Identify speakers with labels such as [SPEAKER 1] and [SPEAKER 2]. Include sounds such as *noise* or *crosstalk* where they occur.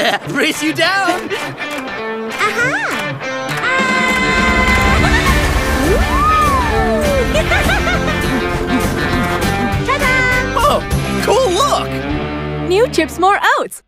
[SPEAKER 1] *laughs* Brace you down.
[SPEAKER 2] Ta-da! Uh-huh. *laughs*
[SPEAKER 1] Oh, cool look.
[SPEAKER 3] New Chips More Oats!